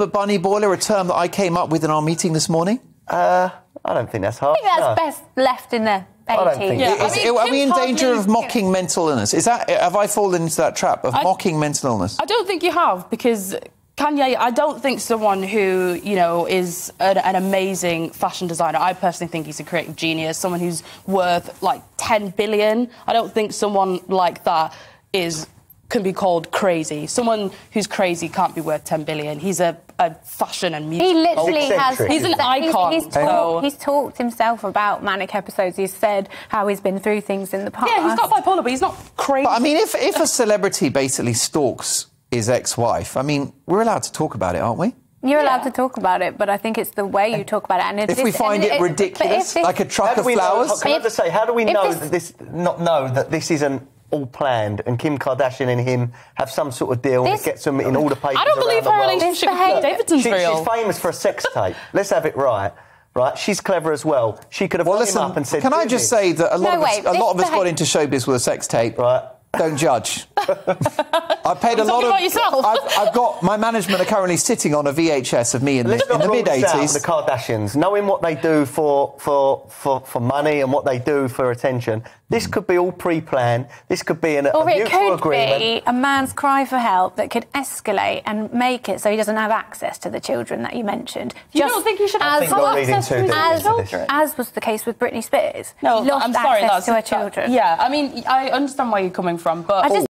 ultimate bunny boiler, a term that I came up with in our meeting this morning? Uh, I don't think that's hard. I think that's no. best left in the 80s. don't think- Yeah, I mean, are we in danger of mocking mental illness? Is that have I fallen into that trap of I- mocking mental illness? I don't think you have because Kanye. I don't think someone who you know is an, an amazing fashion designer. I personally think he's a creative genius. Someone who's worth like 10 billion. I don't think someone like that is can be called crazy. Someone who's crazy can't be worth 10 billion. He's a, a fashion and music. He literally has. He's an icon, He's, so- talked, he's talked himself about manic episodes. He's said how he's been through things in the past. yeah, he's not bipolar, but he's not crazy. But I mean, if if a celebrity basically stalks his ex-wife, I mean, we're allowed to talk about it, aren't we? You're allowed to talk about it, but I think it's the way you talk about it. And If it's- we and find it but ridiculous, this- like a How truck of we know? flowers. Can I If- just say, how do we know this- that this not know that this isn't all planned and Kim Kardashian and him have some sort of deal This- that gets them in all the papers I don't believe her relationship with behaviour- Pete Davidson's She- real. She's famous for a sex tape. Let's have it right. Right, she's clever as well. She could have Well, rung listen, him up and said, can I just this." say that a lot No, of us, wait, a lot of us got into showbiz with a sex tape. Right. Don't judge. I paid a You're lot talking of. about yourself. I've, I've got my management are currently sitting on a VHS of me in the, Let's in the mid eighties. The Kardashians, knowing what they do for, for for for money and what they do for attention, this could be all pre-planned. This could be an, a it mutual could agreement. be a man's cry for help that could escalate and make it so he doesn't have access to the children that you mentioned. You don't think you should have as, I think you're reading access to too his as, this. children? as was the case with Britney Spears. No, he lost I'm sorry. access That's to her that- children. yeah, I mean, I understand where you're coming from, but I just